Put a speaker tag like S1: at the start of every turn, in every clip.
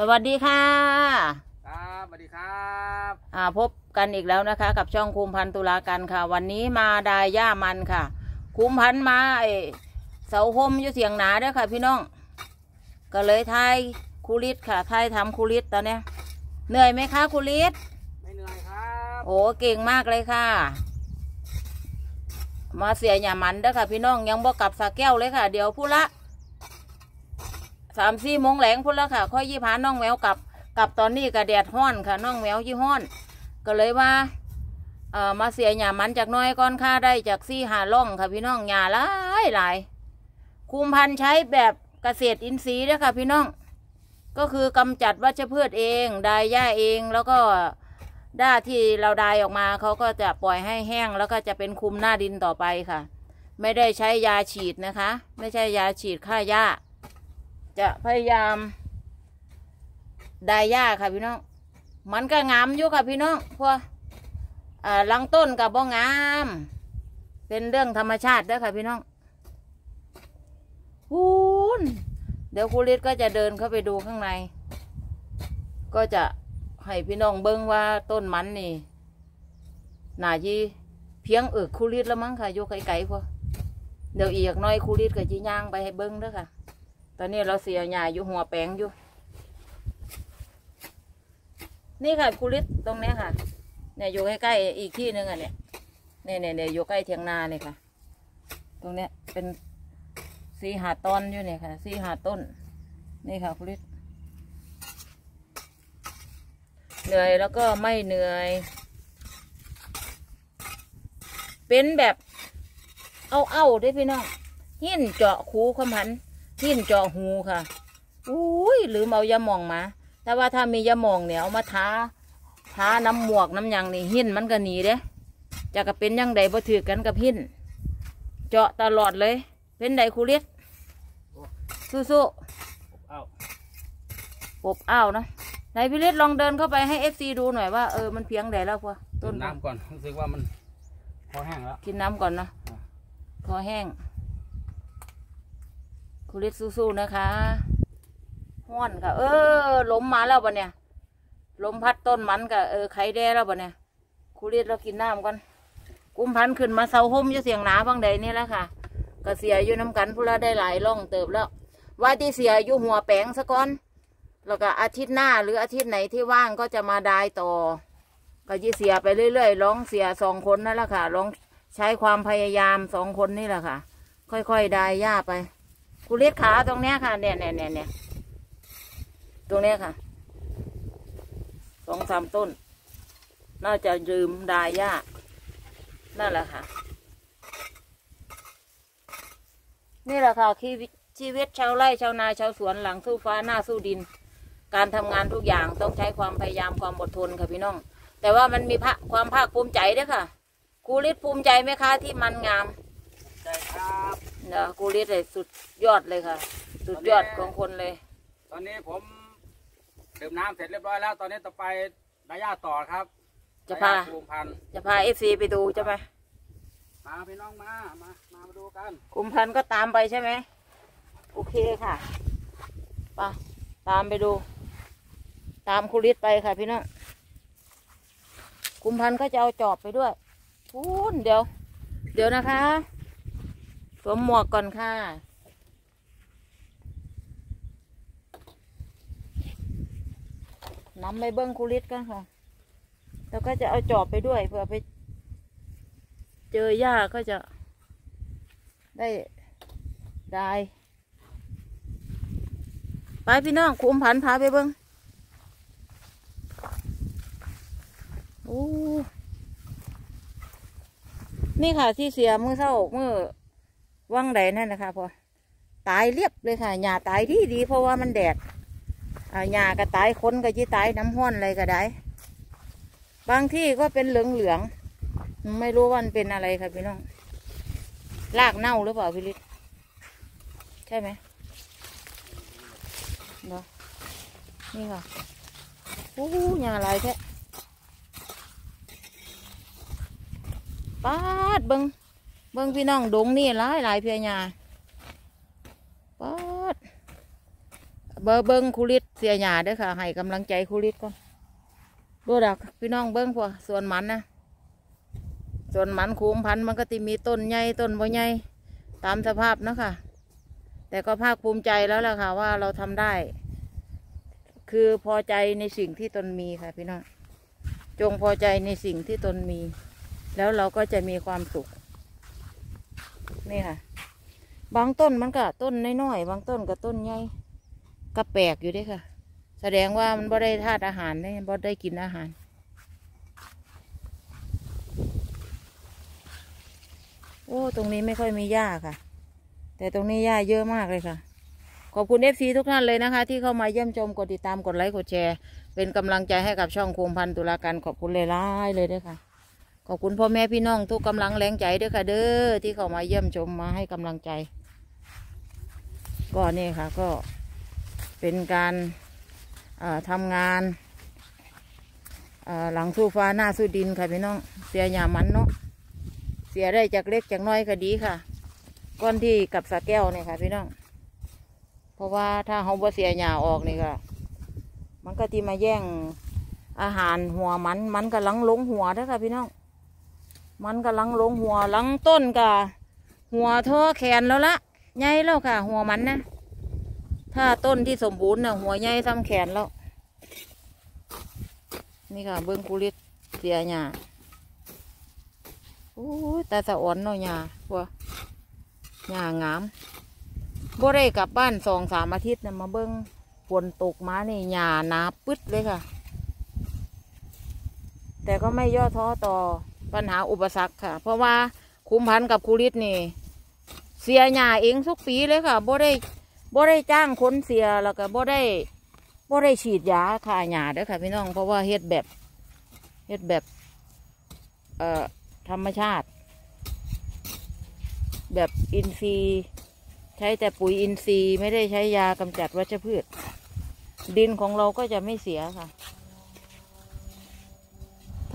S1: สวัสดีค่ะ
S2: ครับสวัสดีครับ
S1: อ่าพบกันอีกแล้วนะคะ กับช่องคุมพันธุ์ตุลากันค่ะ วันนี้มาดายย่ามันค่ะ คุมพันธุ์มาไอเสาคมอยู่เสียงหนาเด้อค่ะ พี่น้อง ก็เลยทายคูริสค่ะทายทำคูริสตอนเนี้ยเหนื่อยไหมคะคูริส
S2: ไม่เหนื่อยครับ
S1: โอ้เก่งมากเลยค่ะ มาเสียหยามันเด้อค่ะ พี่น้องยังบ่กลับสาแก้วเลยค่ะ เดี๋ยวพูดละ สามสี่โมงแหลงพูดละค่ะ ค่อยยี่พาน้องแมวกลับกลับตอนนี้ก็แดดห้อนค่ะน้องแมวยี่ห้อน ก็เลยว่าเอ่อมาเสียหยามันจากน้อยก่อนค่ะได้จากซี่หาล่องค่ะพี่น้องหยาหลายหลายคุมพันธุ์ใช้แบบเกษตรอินทรีย์เด้อค่ะพี่น้อง ก็คือกำจัดวัชพืชเองดายหญ้าเองแล้วก็ด้าที่เราดายออกมาเขาก็จะปล่อยให้แห้ง แล้วก็จะเป็นคุมหน้าดินต่อไปค่ะ ไม่ได้ใช้ยาฉีดนะคะ ไม่ใช่ยาฉีดฆ่าหญ้า จะพยายามไดายหญ้าค่ะพี่น้อง มันก็งามอยู่ค่ะพี่น้องเพราะอ่าลังต้นกับบ่งาม เป็นเรื่องธรรมชาติด้อค่ะพี่น้องพูนเดี๋ยวครูฤทธิ์ก็จะเดินเข้าไปดูข้างใน ก็จะให้พี่น้องเบิ้งว่าต้นมันนี่หน่าจีเพียงเอิกคูริดแล้วมั้งค่ะโยกไกลๆพอเดี๋ยวอีกน้อยคูริดก็จีย่างไปให้เบิ้งด้อค่ะ ตอนนี้เราเสียหญ้าอยู่หัวแปลงอยู่ นี่ค่ะคูริดตรงเนี้ยค่ะ เนี่ยอยู่ใกล้ๆอีกที่หนึงอะเนี่ยเนี่ยเนี่ยเนี่ยอยู่ใกล้เทียงนาเนี่ยค่ะ ตรงเนี้ยเป็นสีหาตอนอยู่เนี่ยค่ะสีหาต้น นี่ค่ะคูริดเหนื่อยแล้วก็ไม่เหนื่อย เป็นแบบ เอาเอาๆด้พี่น้องหินเจาะคูขมัน หินเจาะหูค่ะอุ้ยลืมเอายาหมองมาแต่ว่าถ้ามียาหมองเนี่ยเอามาทาทาน้ำหมวกน้ำหยังนี่หินมันก็หนีเด้จะก็เป็นยังไดบ่ถือกันกับหินเจาะตลอดเลย เป็นไดคูเล็กสู้ๆ
S2: เอ้า
S1: อบอ้าวนะไหนพี่ฤทธิ์ลองเดินเข้าไปให้เอฟซีดูหน่อยว่าเออมันเพียงใดแล้วพอ
S2: ต้
S1: ต้
S2: น
S1: น
S2: น้ำก่อนรู้สึกว่ามันพอแห้งแล้ว
S1: กินน้ำก่อนนะ
S2: อะ
S1: คอแห้ง คุณฤทธิ์สู้ๆนะคะห้อนค่ะ เออล้มมาแล้วปะเนี่ยล้มพัดต้นมันกับเออไข่แด้แล้วปะเนี่ยคุณฤทธิ์เรากินน้ำก่อนกุมพันขึ้นมาเสาห่มอยู่เสียงหนาบางใดนี่แหล้วค่ะก็เสียอยู่น้ำกันพูละได้หลายร่องเติบแล้ว ว่าที่เสียอยู่หัวแปลงซะก่อนแล้วก็อาทิตย์หน้าหรืออาทิตย์ไหนที่ว่างก็จะมาไดายต่อ ก็จะเสียไปเรื่อยๆร้องเสียสองคนนั่นแหละค่ะร้องใช้ความพยายามสองคนนี่แหละค่ะ ค่อยๆไดายหญ้าไป กูเล็ดขาตรงเนี้ยค่ะเนี่ยเนี่ยเนี่ยเนี่ยตรงเนี้ยค่ะสองสามต้น น่าจะยืมดายหญ้านั่นแหละค่ะ นี่แหละค่ะชีวิตชีวิตชาวไร่ชาวนาชาวสวนหลังสู้ฟ้าหน้าสู้ดิน การทำงานทุกอย่างต้องใช้ความพยายามความอดทนค่ะพี่น้อง แต่ว่ามันมีพะความภาคภูมิใจด้วยค่ะครูฤทธิ์ภูมิใจไหมคะที่มันงาม
S2: ใช่ครับ
S1: นะครูฤทธิ์เลยสุดยอดเลยค่ะ สุดยอดของคนเลย
S2: ตอนนี้ผมดื่มน้ำเสร็จเรียบร้อยแล้ว ตอนนี้ต่อไปดายาต่อครับ
S1: จะพา
S2: ดยภูมิพันธุ์
S1: จะพาเอฟซีไปดูใช่ไหม
S2: มาพี่น้องมา มา มามาดูกัน
S1: กลุ่มพันธุ์ก็ตามไปใช่ไหมโอเคค่ะไปตามไปดู ตามครูฤทธิ์ไปค่ะพี่น้องกลุ่มพันธุ์ก็จะเอาจอบไปด้วยพูนเดี๋ยว เดี๋ยวนะคะส วมหมวกก่อนค่ะ น้ำไปเบิ้งครูฤทธิ์กันค่ะ แล้วก็จะเอาจอบไปด้วยเผื่อไป เจอหญ้าก็จะได้ได้ไปพี่น้องคุมผันพาไปเบิ้งโอ้นี่ค่ะที่เสียมือเศร้ามือ ว่างใดนั่นนะคะพอตายเรียบเลยค่ะหญ้าตายดีดีเพราะว่ามันแดดหญ้าก็ตายคนก็จีตายน้ำห้อนอะไรก็ได้ บางที่ก็เป็นเหลืองเหลืองไม่รู้ว่ามันเป็นอะไรค่ะพี่น้องรากเน่าหรือเปล่าพี่ฤทธิ์ใช่ไหมเนาะนี่ค่ะโอ้โหญ้าหลายแท้ปาดเบิง เบิงพี่น้องดงนี่หลายหลายเพียญาปาดเบอร์เบิ้งคุริตเสียหยาด้อค่ะ ให้กำลังใจคุริตก่อนดูดักพี่น้องเบิ้งพวกส่วนมันนะส่วนมันคูมพันมันก็ติมีต้นใหญ่ต้นบ่ใหญ่ตามสภาพนะคะแต่ก็ภาคภูมิใจแล้วล่ะค่ะ ว่าเราทำได้ คือพอใจในสิ่งที่ตนมีค่ะ พี่น้องจงพอใจในสิ่งที่ตนมี แล้วเราก็จะมีความสุข นี่ค่ะ บางต้นมันก็ต้นน้อยๆบางต้นก็ต้นใหญ่ก็แปลกอยู่ด้วยค่ะ แสดงว่ามันบ่ได้ธาตุอาหารเลยบ่ได้กินอาหารโอ้ตรงนี้ไม่ค่อยมีหญ้าค่ะ แต่ตรงนี้หญ้าเยอะมากเลยค่ะ ขอบคุณเอฟซีทุกท่านเลยนะคะ ที่เข้ามาเยี่ยมชมกดติดตามกดไลค์กดแชร์ เป็นกำลังใจให้กับช่องโคมพันตุลาการขอบคุณเลยล่ายๆเลยด้วยค่ะ ขอบคุณพ่อแม่พี่น้องทุกกำลังแรงใจด้วยค่ะ เด้อที่เข้ามาเยี่ยมชมมาให้กำลังใจ ก็นี่ค่ะ ก็เป็นการทำงานหลังสู้ฟ้าหน้าสู้ดินค่ะพี่น้องเสียหยามันเนาะเสียได้จากเล็กจากน้อยก็ดีค่ะ ก้อนที่กับสาแก้วเนี่ยค่ะพี่น้อง เพราะว่าถ้าเขาบ่เสียหญ้าออกนี่ก็มันก็ที่มาแย่งอาหารหัวมันมันกำลังลงหัวเด้อค่ะพี่น้อง มันกำลังลงหัวหลังต้นกะหัวท่อแขนแล้วละใหญ่แล้วค่ะ หัวมันนะ ถ้าต้นที่สมบูรณ์น่ะหัวใหญ่ซ้ำแขนแล้ว นี่ค่ะ เบิ้องกุลิตเสียหญ้าโอ้แต่สะอ่อนเนาะหญ้าพวหญ้างามบ่ได้กลับบ้านสองสามอาทิตย์นะมาเบิ้งฝนตกมานี่หญ้าหนาปึ๊ดเลยค่ะ แต่ก็ไม่ย่อท้อต่อ ปัญหาอุปสรรคค่ะ เพราะว่าคุมพันกับครูฤทธิ์นี่ เสียหญ้าเองทุกปีเลยค่ะบ่ได้บ่ได้จ้างคนเสียแล้วก็บ่ได้บ่ได้ฉีดยาฆ่าหญ้าเด้อค่ะพี่น้องเพราะว่าเฮ็ดแบบเฮ็ดแบบเอ่อธรรมชาติ แบบอินทรีย์ใช้แต่ปุ๋ยอินทรีย์ไม่ได้ใช้ยากำจัดวัชพืช ดินของเราก็จะไม่เสียค่ะ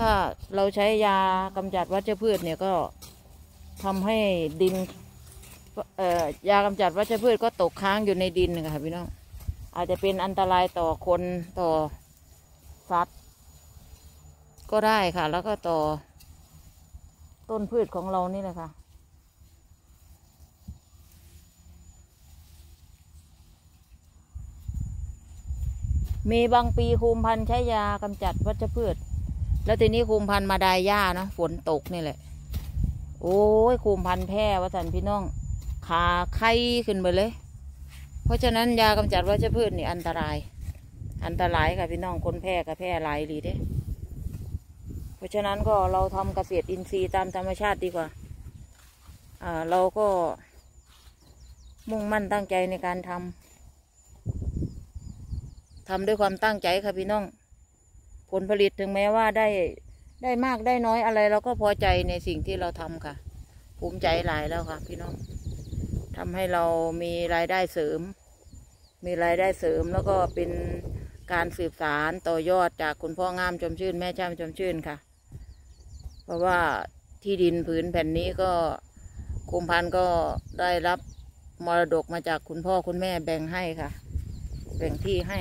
S1: ถ้าเราใช้ยากำจัดวัชพืชเนี่ยก็ทำให้ดินเอ่อยากำจัดวัชพืชก็ตกค้างอยู่ในดินนะคะพี่น้องอาจจะเป็นอันตรายต่อคนต่อสัตว์ ก็ได้ค่ะ แล้วก็ต่อ ต้นพืชของเรานี่แหละค่ะมีบางปีคุมพันธ์ใช้ยากำจัดวัชพืช แล้วทีนี้คุมพันมาดายหญ้าเนาะฝนตกนี่แหละ โอ้ยคุมพันแพร่วสันพี่น้องขาไข้ขึ้นไปเลย เพราะฉะนั้นยากำจัดวัชพืชนี่อันตราย อันตรายค่ะพี่น้องคนแพร่กับแพร่หลายหลีเด้ เพราะฉะนั้นก็เราทำเกษตรอินทรีย์ตามธรรมชาติดีกว่า อ่าเราก็ มุ่งมั่นตั้งใจในการทำทำด้วยความตั้งใจค่ะพี่น้อง ผลผลิตถึงแม้ว่าได้ได้มากได้น้อยอะไรเราก็พอใจในสิ่งที่เราทำค่ะ ภูมิใจหลายแล้วค่ะ พี่น้องทำให้เรามีรายได้เสริม มีรายได้เสริมแล้วก็เป็นการสืบสารต่อยอดจากคุณพ่องามจมชื่น แม่ช่ำจมชื่นค่ะ เพราะว่าที่ดินผืนแผ่นนี้ก็คุมพันธ์ก็ได้รับมรดกมาจากคุณพ่อคุณแม่แบ่งให้ค่ะ แบ่งที่ให้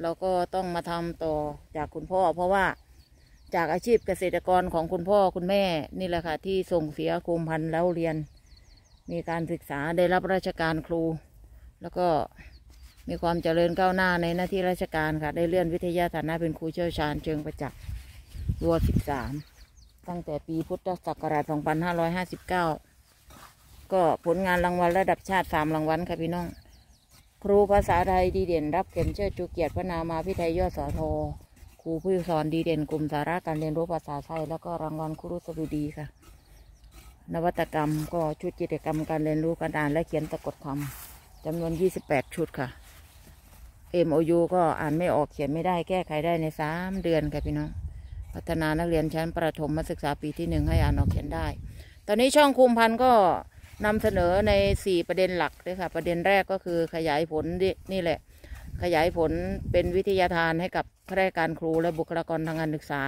S1: เราก็ต้องมาทำต่อจากคุณพ่อ เพราะว่าจากอาชีพเกษตรกรของคุณพ่อคุณแม่นี่แหละค่ะที่ส่งเสียคุมพันธุ์แล้วเรียน มีการศึกษาได้รับราชการครู แล้วก็มีความเจริญก้าวหน้าในหน้าที่ราชการค่ะ ได้เลื่อนวิทยาฐานะเป็นครูเชี่ยวชาญเชิงประจักษ์รัว13 ตั้งแต่ปีพุทธศักราช 2559 ก็ผลงานรางวัลระดับชาติ 3 รางวัลค่ะพี่น้อง ครูภาษาไทยดีเด่นรับเข็มเชิดชูเกียรติพระนามาพิไทยยอดสอทอครูผู้สอนดีเด่นกลุ่มสาระการเรียนรู้ภาษาไทย แล้วก็รางวัลครูสดุดีค่ะ นวัตกรรมก็ชุดกิจกรรมการเรียนรู้การอ่านและเขียนสะกดคำจำนวน 28 ชุดค่ะ MOU ก็อ่านไม่ออกเขียนไม่ได้แก้ไขได้ใน 3 เดือนค่ะพี่น้อง พัฒนานักเรียนชั้นประถมมศึกษาปีที่หนึ่งให้อ่านออกเขียนได้ ตอนนี้ช่องคุมพันก็ นำเสนอใน 4 ประเด็นหลักเลยค่ะประเด็นแรกก็คือขยายผลนี่แหละ ขยายผลเป็นวิทยาทานให้กับข้าราชการครูและบุคลากรทางการศึกษา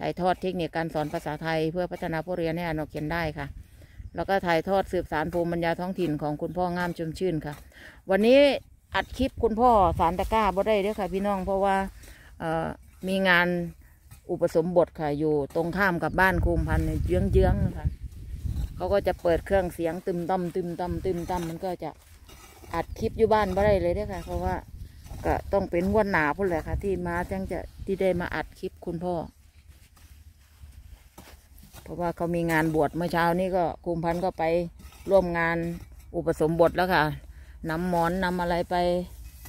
S1: ถ่ายทอดเทคนิคการสอนภาษาไทย เพื่อพัฒนาผู้เรียนให้อ่านออกเขียนได้ค่ะ แล้วก็ถ่ายทอดสืบสารภูมิปัญญาท้องถิ่นของคุณพ่องามชมชื่นค่ะ วันนี้อัดคลิปคุณพ่อสารตะก้าบ่ได้เด้อค่ะ พี่น้องเพราะว่ามีงานอุปสมบทค่ะอยู่ตรงข้ามกับบ้านคุมพันธ์เยื้องๆนะคะ เขาก็จะเปิดเครื่องเสียงตึมต่ำตึมต่ำตึมต่ำมันก็จะอัดคลิปอยู่บ้านบ่ได้เลยเด้อค่ะ เพราะว่าก็ต้องเป็นวันหนาพุ่นแหละค่ะ ที่มาจังจะที่ได้มาอัดคลิปคุณพ่อ เพราะว่าเขามีงานบวชเมื่อเช้านี้ก็คุมพันก็ไปร่วมงานอุปสมบทแล้วค่ะนำหมอนนำอะไรไป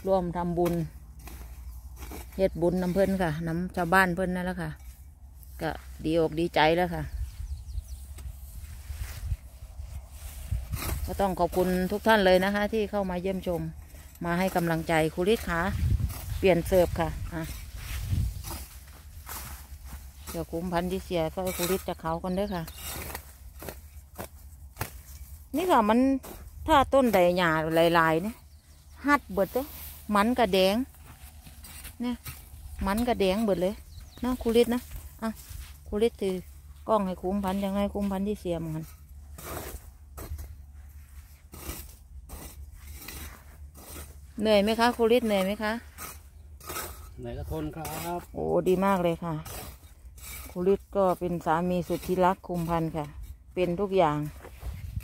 S1: ร่วมทำบุญเฮ็ดบุญนำเพิ่อนค่ะนำชาวบ้านเพิ่อนนั่นแหละค่ะ ก็ดีอกดีใจแล้วค่ะ ก็ต้องขอบคุณทุกท่านเลยนะคะ ที่เข้ามาเยี่ยมชมมาให้กำลังใจครูฤทธิ์ค่ะเปลี่ยนเสิร์ฟค่ะอะเดี๋ยวคุ้มพันธุ์ที่เสียก็ให้ครูฤทธิ์จะเขากันเด้อค่ะ นี่ค่ะมันถ้าต้นใดหญ้าลายๆเนี่ยหัดเบิดเลยมันกระแดงเนี่ยมันกระแดงเบิดเลยนะครูฤทธิ์นะอะครูฤทธิ์ถือกล้องให้คุ้มพันธุ์ยังไงคุ้มพันธุ์ที่เสียมัน เหนื่อยไหมคะครูฤทธิ์เหนื่อยไหมคะ
S2: ไหนก็ทนครับ
S1: โอ้ดีมากเลยค่ะครูฤทธิ์ก็เป็นสามีสุดที่รักคุมพันธ์ค่ะ เป็นทุกอย่าง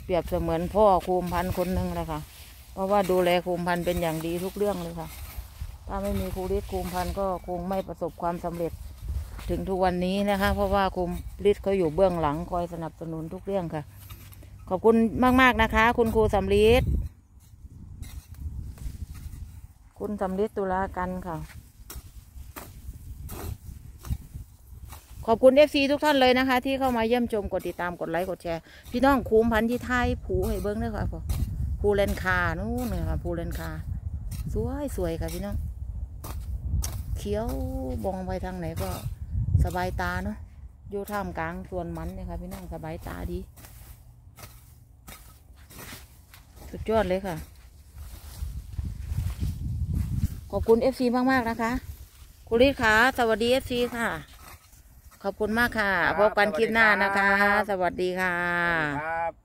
S1: เปรียบเสมือนพ่อคุมพันธ์คนหนึ่งเลยค่ะ เพราะว่าดูแลคุมพันธ์เป็นอย่างดีทุกเรื่องเลยค่ะ ถ้าไม่มีครูฤทธิ์คุมพันธ์ก็คงไม่ประสบความสำเร็จถึงทุกวันนี้นะคะ เพราะว่าคุมฤทธิ์เขาอยู่เบื้องหลังคอยสนับสนุนทุกเรื่องค่ะ ขอบคุณมากๆนะคะ คุณครูสำลีด คุณสำลีดตุลากันค่ะ ขอบคุณเอฟซีทุกท่านเลยนะคะ ที่เข้ามาเยี่ยมชมกดติดตามกดไลค์กดแชร์ พี่น้องคุ้มพันธุ์ที่ไทยผูให้เบิ้งด้วยค่ะพ่อภูเลนคานู่นเลยค่ะภูเลนคาสวยสวยค่ะพี่น้องเขียวมองไปทางไหนก็สบายตาเนาะอยู่ท่ามกลางสวนมันเนี่ยค่ะพี่น้องสบายตาดี สุดยอดเลยค่ะ ข อบคุณ FC มากๆนะคะ คุณฤทธิ์ค่ะ สวัสดี FC ค่ะ ขอบคุณมากค่ะ
S2: ครับ
S1: พบกันคลิปหน้านะคะ
S2: สวัสดีครับ
S1: สวัสดีค่ะ
S2: ครับ